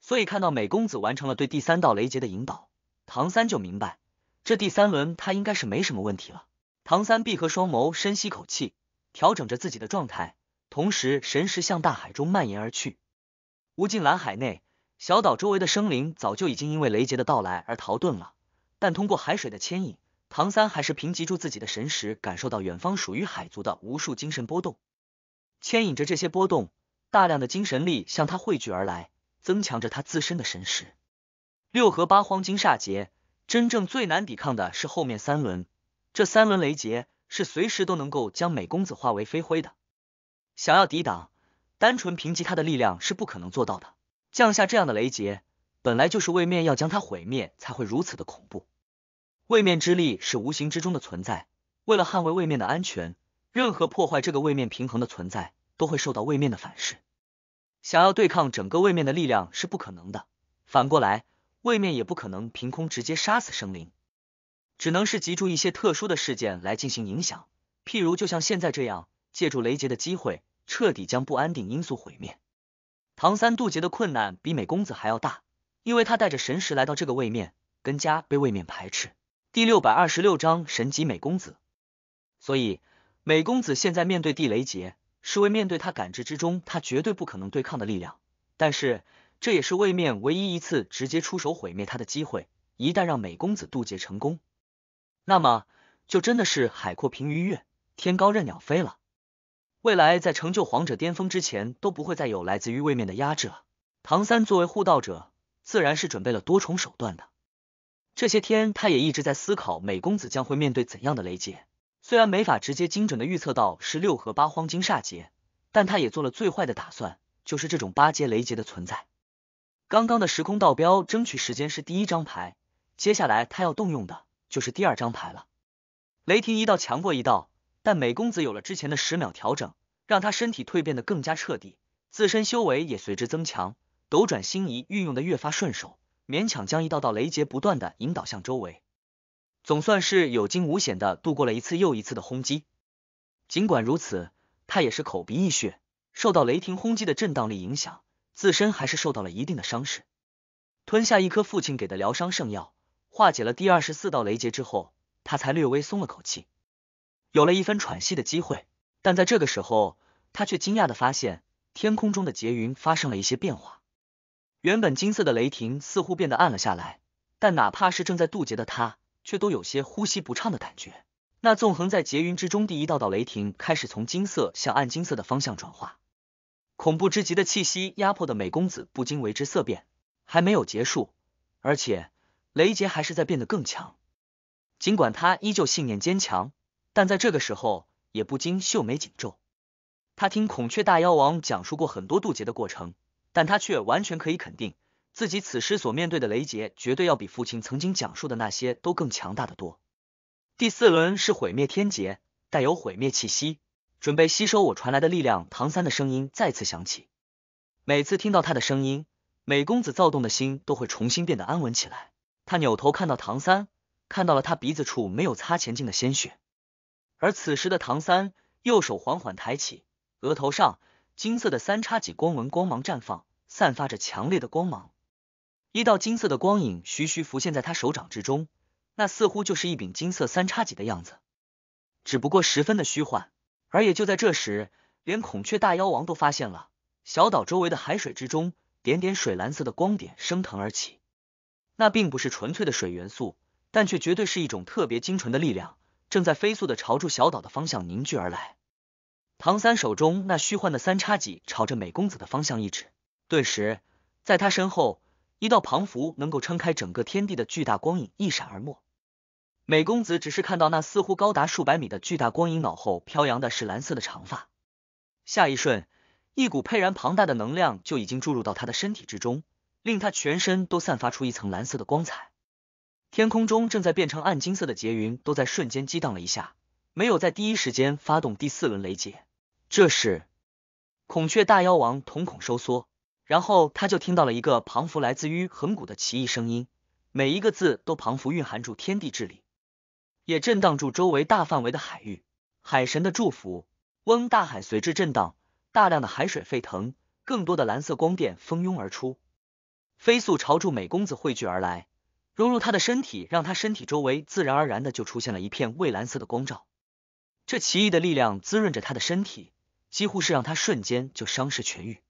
所以看到美公子完成了对第三道雷劫的引导，唐三就明白，这第三轮他应该是没什么问题了。唐三闭合双眸，深吸口气，调整着自己的状态，同时神识向大海中蔓延而去。无尽蓝海内。小岛周围的生灵早就已经因为雷劫的到来而逃遁了，但通过海水的牵引，唐三还是凭借住自己的神识，感受到远方属于海族的无数精神波动。牵引着这些波动，大量的精神力向他汇聚而来，增强着他自身的神识。六合八荒金煞劫，真正最难抵抗的是后面三轮，这三轮雷劫是随时都能够将美公子化为飞灰的。想要抵挡，单纯凭借他的力量是不可能做到的。降下这样的雷劫，本来就是位面要将他毁灭，才会如此的恐怖。位面之力是无形之中的存在，为了捍卫位面的安全，任何破坏这个位面平衡的存在，都会受到位面的反噬。想要对抗整个位面的力量是不可能的，反过来，位面也不可能凭空直接杀死生灵，只能是集住一些特殊的事件来进行影响，譬如就像现在这样，借助雷劫的机会，彻底将不安定因素毁灭。唐三渡劫的困难比美公子还要大，因为他带着神识来到这个位面，更加被位面排斥。第六百二十六章神级美公子，所以美公子现在面对地雷劫，是为面对他感知之中他绝对不可能对抗的力量，但是这也是位面唯一一次直接出手毁灭他的机会。一旦让美公子渡劫成功，那么就真的是海阔凭鱼跃，天高任鸟飞了。未来在成就皇者巅峰之前，都不会再有来自于位面的压制了。唐三作为护道者，自然是准备了多重手段的。这些天，他也一直在思考美公子将会面对怎样的雷劫。虽然没法直接精准的预测到是六合八荒金煞劫，但他也做了最坏的打算，就是这种八阶雷劫的存在。刚刚的时空道标争取时间是第一张牌，接下来他要动用的就是第二张牌了。雷霆一道强过一道。但美公子有了之前的十秒调整，让他身体蜕变得更加彻底，自身修为也随之增强，斗转星移运用的越发顺手，勉强将一道道雷劫不断的引导向周围，总算是有惊无险的度过了一次又一次的轰击。尽管如此，他也是口鼻溢血，受到雷霆轰击的震荡力影响，自身还是受到了一定的伤势。吞下一颗父亲给的疗伤圣药，化解了第二十四道雷劫之后，他才略微松了口气。有了一分喘息的机会，但在这个时候，他却惊讶的发现天空中的劫云发生了一些变化。原本金色的雷霆似乎变得暗了下来，但哪怕是正在渡劫的他，却都有些呼吸不畅的感觉。那纵横在劫云之中第一道道雷霆开始从金色向暗金色的方向转化，恐怖之极的气息压迫的美公子不禁为之色变。还没有结束，而且雷劫还是在变得更强。尽管他依旧信念坚强。但在这个时候，也不禁秀眉紧皱。他听孔雀大妖王讲述过很多渡劫的过程，但他却完全可以肯定，自己此时所面对的雷劫，绝对要比父亲曾经讲述的那些都更强大的多。第四轮是毁灭天劫，带有毁灭气息，准备吸收我传来的力量。唐三的声音再次响起。每次听到他的声音，美公子躁动的心都会重新变得安稳起来。他扭头看到唐三，看到了他鼻子处没有擦前进的鲜血。而此时的唐三，右手缓缓抬起，额头上金色的三叉戟光纹光芒绽放，散发着强烈的光芒。一道金色的光影徐徐浮现在他手掌之中，那似乎就是一柄金色三叉戟的样子，只不过十分的虚幻。而也就在这时，连孔雀大妖王都发现了，小岛周围的海水之中，点点水蓝色的光点升腾而起。那并不是纯粹的水元素，但却绝对是一种特别精纯的力量，正在飞速的朝住小岛的方向凝聚而来。唐三手中那虚幻的三叉戟朝着美公子的方向一指，顿时，在他身后。一道庞符能够撑开整个天地的巨大光影一闪而没，美公子只是看到那似乎高达数百米的巨大光影，脑后飘扬的是蓝色的长发。下一瞬，一股沛然庞大的能量就已经注入到他的身体之中，令他全身都散发出一层蓝色的光彩。天空中正在变成暗金色的劫云都在瞬间激荡了一下，没有在第一时间发动第四轮雷劫。这时，孔雀大妖王瞳孔收缩。然后他就听到了一个庞符来自于恒古的奇异声音，每一个字都庞符蕴含住天地之力，也震荡住周围大范围的海域。海神的祝福，翁！大海随之震荡，大量的海水沸腾，更多的蓝色光电蜂拥而出，飞速朝住美公子汇聚而来，融入他的身体，让他身体周围自然而然的就出现了一片蔚蓝色的光照。这奇异的力量滋润着他的身体，几乎是让他瞬间就伤势痊愈。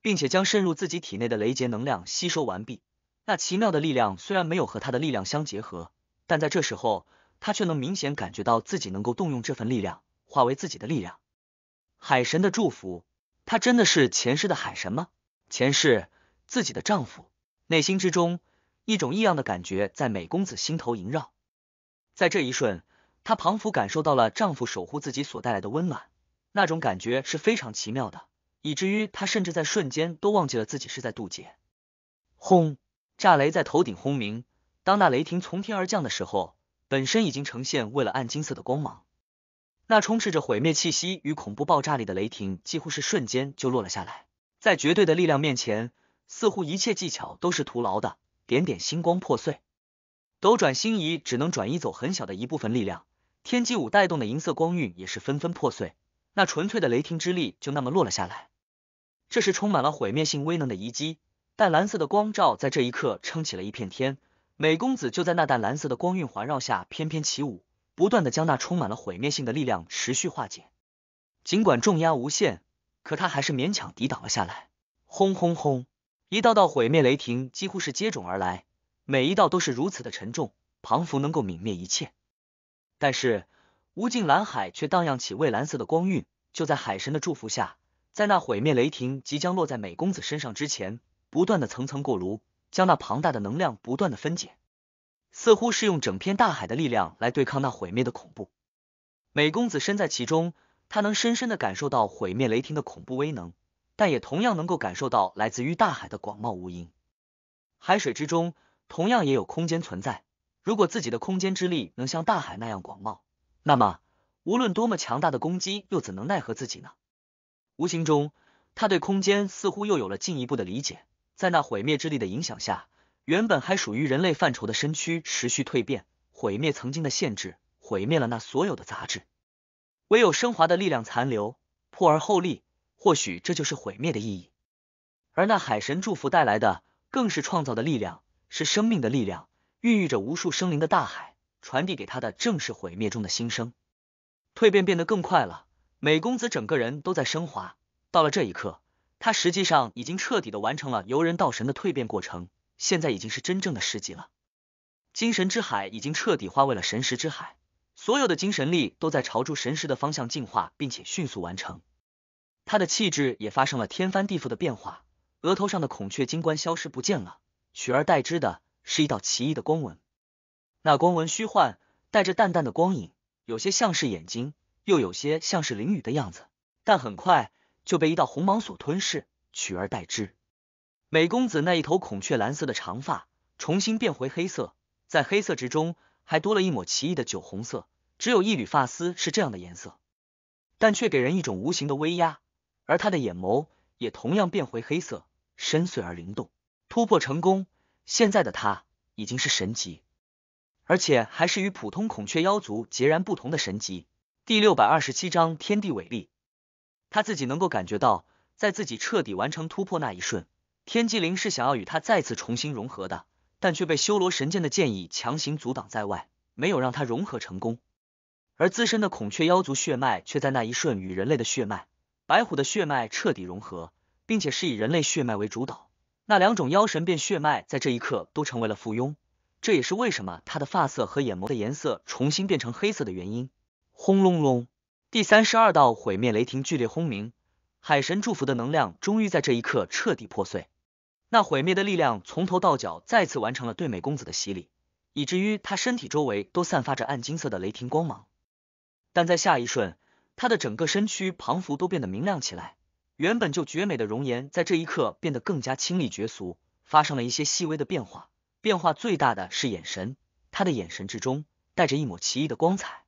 并且将渗入自己体内的雷劫能量吸收完毕。那奇妙的力量虽然没有和他的力量相结合，但在这时候，他却能明显感觉到自己能够动用这份力量，化为自己的力量。海神的祝福，他真的是前世的海神吗？前世自己的丈夫。内心之中，一种异样的感觉在美公子心头萦绕。在这一瞬，她庞佛感受到了丈夫守护自己所带来的温暖，那种感觉是非常奇妙的。以至于他甚至在瞬间都忘记了自己是在渡劫。轰！炸雷在头顶轰鸣，当那雷霆从天而降的时候，本身已经呈现为了暗金色的光芒。那充斥着毁灭气息与恐怖爆炸力的雷霆，几乎是瞬间就落了下来。在绝对的力量面前，似乎一切技巧都是徒劳的。点点星光破碎，斗转星移只能转移走很小的一部分力量。天机舞带动的银色光晕也是纷纷破碎。那纯粹的雷霆之力就那么落了下来，这是充满了毁灭性威能的遗迹。淡蓝色的光照在这一刻撑起了一片天，美公子就在那淡蓝色的光晕环绕下翩翩起舞，不断的将那充满了毁灭性的力量持续化解。尽管重压无限，可他还是勉强抵挡了下来。轰轰轰！一道道毁灭雷霆几乎是接踵而来，每一道都是如此的沉重，庞佛能够泯灭一切，但是。无尽蓝海却荡漾起蔚蓝色的光晕，就在海神的祝福下，在那毁灭雷霆即将落在美公子身上之前，不断的层层过炉，将那庞大的能量不断的分解，似乎是用整片大海的力量来对抗那毁灭的恐怖。美公子身在其中，他能深深的感受到毁灭雷霆的恐怖威能，但也同样能够感受到来自于大海的广袤无垠。海水之中同样也有空间存在，如果自己的空间之力能像大海那样广袤。那么，无论多么强大的攻击，又怎能奈何自己呢？无形中，他对空间似乎又有了进一步的理解。在那毁灭之力的影响下，原本还属于人类范畴的身躯持续蜕变，毁灭曾经的限制，毁灭了那所有的杂质，唯有升华的力量残留，破而后立。或许这就是毁灭的意义。而那海神祝福带来的，更是创造的力量，是生命的力量，孕育着无数生灵的大海。传递给他的正是毁灭中的新生，蜕变变得更快了。美公子整个人都在升华，到了这一刻，他实际上已经彻底的完成了由人到神的蜕变过程，现在已经是真正的世纪了。精神之海已经彻底化为了神识之海，所有的精神力都在朝住神识的方向进化，并且迅速完成。他的气质也发生了天翻地覆的变化，额头上的孔雀金冠消失不见了，取而代之的是一道奇异的光纹。那光纹虚幻，带着淡淡的光影，有些像是眼睛，又有些像是灵雨的样子，但很快就被一道红芒所吞噬，取而代之。美公子那一头孔雀蓝色的长发重新变回黑色，在黑色之中还多了一抹奇异的酒红色，只有一缕发丝是这样的颜色，但却给人一种无形的威压。而他的眼眸也同样变回黑色，深邃而灵动。突破成功，现在的他已经是神级。而且还是与普通孔雀妖族截然不同的神级。第六百二十七章天地伟力。他自己能够感觉到，在自己彻底完成突破那一瞬，天机灵是想要与他再次重新融合的，但却被修罗神剑的剑意强行阻挡在外，没有让他融合成功。而自身的孔雀妖族血脉却在那一瞬与人类的血脉、白虎的血脉彻底融合，并且是以人类血脉为主导。那两种妖神变血脉在这一刻都成为了附庸，这也是为什么他的发色和眼眸的颜色重新变成黑色的原因。轰隆隆，第三十二道毁灭雷霆剧烈轰鸣，海神祝福的能量终于在这一刻彻底破碎。那毁灭的力量从头到脚再次完成了对美公子的洗礼，以至于他身体周围都散发着暗金色的雷霆光芒。但在下一瞬，他的整个身躯庞幅都变得明亮起来。原本就绝美的容颜，在这一刻变得更加清丽绝俗，发生了一些细微的变化。变化最大的是眼神，他的眼神之中带着一抹奇异的光彩。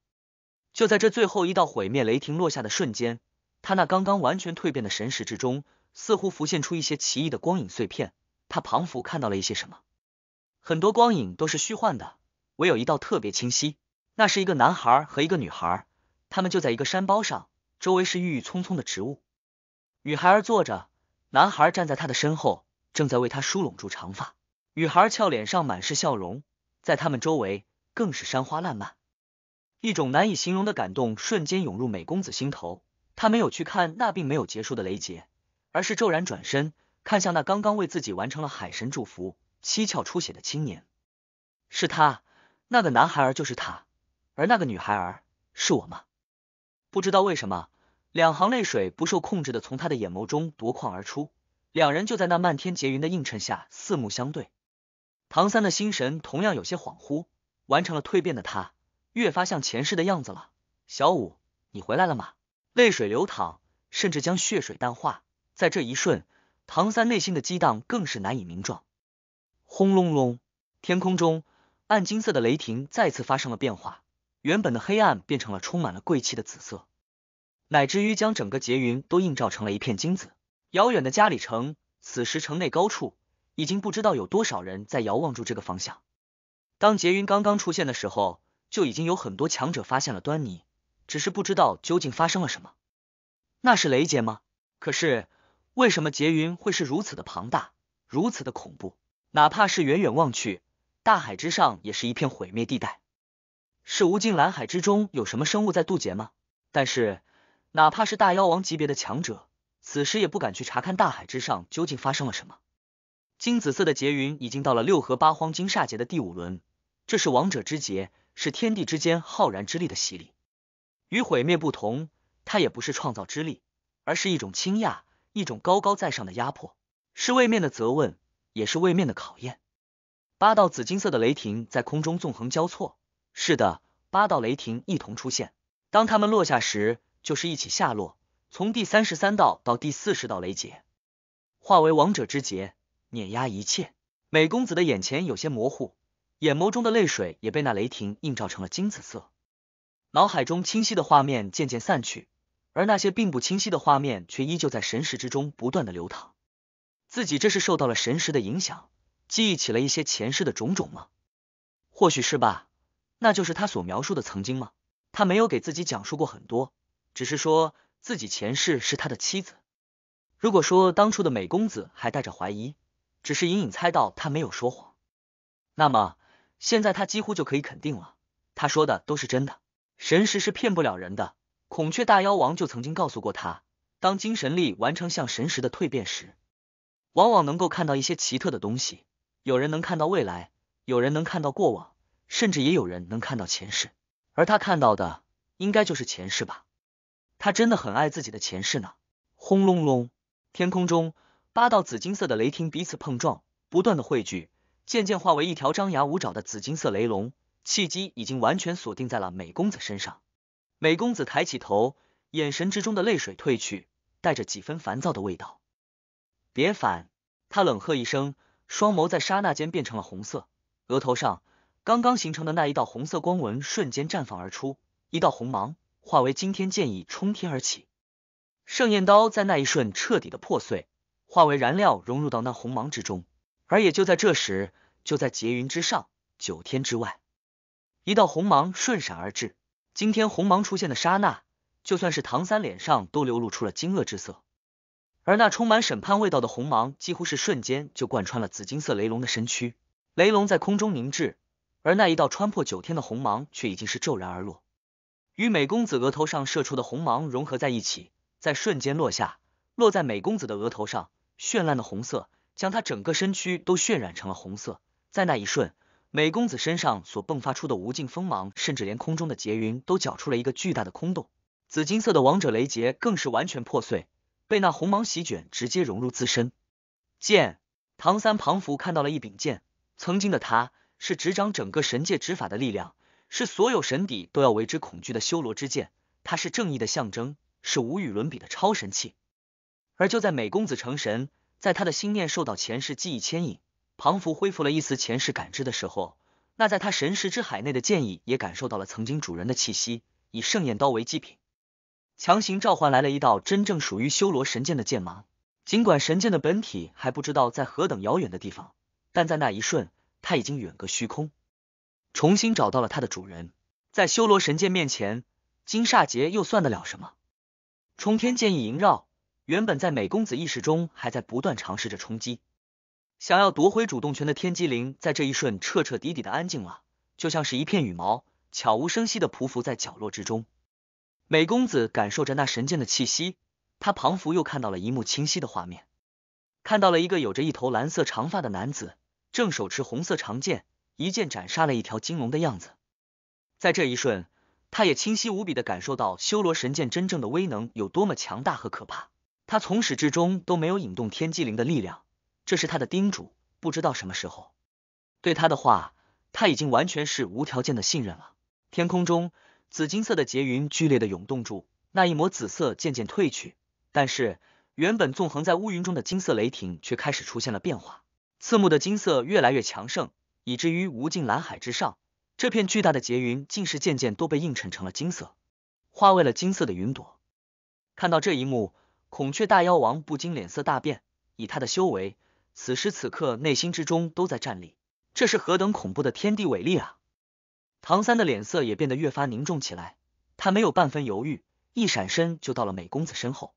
就在这最后一道毁灭雷霆落下的瞬间，他那刚刚完全蜕变的神识之中，似乎浮现出一些奇异的光影碎片。他仿佛看到了一些什么？很多光影都是虚幻的，唯有一道特别清晰，那是一个男孩和一个女孩，他们就在一个山包上，周围是郁郁葱葱的植物。女孩儿坐着，男孩站在她的身后，正在为她梳拢住长发。女孩俏脸上满是笑容，在他们周围更是山花烂漫，一种难以形容的感动瞬间涌入美公子心头。他没有去看那并没有结束的雷劫，而是骤然转身看向那刚刚为自己完成了海神祝福、七窍出血的青年。是他，那个男孩儿就是他，而那个女孩儿是我吗？不知道为什么。两行泪水不受控制的从他的眼眸中夺眶而出，两人就在那漫天劫云的映衬下四目相对。唐三的心神同样有些恍惚，完成了蜕变的他越发像前世的样子了。小五，你回来了吗？泪水流淌，甚至将血水淡化。在这一瞬，唐三内心的激荡更是难以名状。轰隆隆，天空中暗金色的雷霆再次发生了变化，原本的黑暗变成了充满了贵气的紫色。乃至于将整个劫云都映照成了一片金紫。遥远的嘉里城，此时城内高处已经不知道有多少人在遥望住这个方向。当劫云刚刚出现的时候，就已经有很多强者发现了端倪，只是不知道究竟发生了什么。那是雷劫吗？可是为什么劫云会是如此的庞大，如此的恐怖？哪怕是远远望去，大海之上也是一片毁灭地带。是无尽蓝海之中有什么生物在渡劫吗？但是。哪怕是大妖王级别的强者，此时也不敢去查看大海之上究竟发生了什么。金紫色的劫云已经到了六合八荒金煞劫的第五轮，这是王者之劫，是天地之间浩然之力的洗礼。与毁灭不同，它也不是创造之力，而是一种倾轧，一种高高在上的压迫，是位面的责问，也是位面的考验。八道紫金色的雷霆在空中纵横交错，是的，八道雷霆一同出现。当他们落下时。就是一起下落，从第三十三道到第四十道雷劫，化为王者之劫，碾压一切。美公子的眼前有些模糊，眼眸中的泪水也被那雷霆映照成了金紫色。脑海中清晰的画面渐渐散去，而那些并不清晰的画面却依旧在神识之中不断的流淌。自己这是受到了神识的影响，记忆起了一些前世的种种吗？或许是吧，那就是他所描述的曾经吗？他没有给自己讲述过很多。只是说自己前世是他的妻子。如果说当初的美公子还带着怀疑，只是隐隐猜到他没有说谎，那么现在他几乎就可以肯定了，他说的都是真的。神识是骗不了人的。孔雀大妖王就曾经告诉过他，当精神力完成向神识的蜕变时，往往能够看到一些奇特的东西。有人能看到未来，有人能看到过往，甚至也有人能看到前世。而他看到的，应该就是前世吧。他真的很爱自己的前世呢。轰隆隆，天空中八道紫金色的雷霆彼此碰撞，不断的汇聚，渐渐化为一条张牙舞爪的紫金色雷龙。契机已经完全锁定在了美公子身上。美公子抬起头，眼神之中的泪水褪去，带着几分烦躁的味道。别烦！他冷喝一声，双眸在刹那间变成了红色，额头上刚刚形成的那一道红色光纹瞬间绽放而出，一道红芒。化为惊天剑意冲天而起，盛焰刀在那一瞬彻底的破碎，化为燃料融入到那红芒之中。而也就在这时，就在劫云之上，九天之外，一道红芒瞬闪而至。今天红芒出现的刹那，就算是唐三脸上都流露出了惊愕之色。而那充满审判味道的红芒，几乎是瞬间就贯穿了紫金色雷龙的身躯。雷龙在空中凝滞，而那一道穿破九天的红芒，却已经是骤然而落，与美公子额头上射出的红芒融合在一起，在瞬间落下，落在美公子的额头上，绚烂的红色将他整个身躯都渲染成了红色。在那一瞬，美公子身上所迸发出的无尽锋芒，甚至连空中的劫云都搅出了一个巨大的空洞。紫金色的王者雷劫更是完全破碎。被那红芒席卷，直接融入自身。剑，唐三庞福看到了一柄剑，曾经的他是执掌整个神界执法的力量，是所有神邸都要为之恐惧的修罗之剑，它是正义的象征，是无与伦比的超神器。而就在美公子成神，在他的心念受到前世记忆牵引，庞福恢复了一丝前世感知的时候，那在他神识之海内的剑意也感受到了曾经主人的气息，以圣焰刀为祭品。强行召唤来了一道真正属于修罗神剑的剑芒，尽管神剑的本体还不知道在何等遥远的地方，但在那一瞬，他已经远隔虚空，重新找到了他的主人。在修罗神剑面前，金煞劫又算得了什么？冲天剑意萦绕，原本在美公子意识中还在不断尝试着冲击，想要夺回主动权的天机灵，在这一瞬彻彻底底的安静了，就像是一片羽毛，悄无声息的匍匐在角落之中。美公子感受着那神剑的气息，他庞福又看到了一幕清晰的画面，看到了一个有着一头蓝色长发的男子，正手持红色长剑，一剑斩杀了一条金龙的样子。在这一瞬，他也清晰无比的感受到修罗神剑真正的威能有多么强大和可怕。他从始至终都没有引动天机灵的力量，这是他的叮嘱。不知道什么时候，对他的话，他已经完全是无条件的信任了。天空中。紫金色的劫云剧烈的涌动住，那一抹紫色渐渐褪去，但是原本纵横在乌云中的金色雷霆却开始出现了变化，刺目的金色越来越强盛，以至于无尽蓝海之上，这片巨大的劫云竟是渐渐都被映衬成了金色，化为了金色的云朵。看到这一幕，孔雀大妖王不禁脸色大变，以他的修为，此时此刻内心之中都在战栗，这是何等恐怖的天地伟力啊！唐三的脸色也变得越发凝重起来，他没有半分犹豫，一闪身就到了美公子身后。